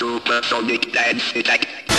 Supersonic Dance Attack.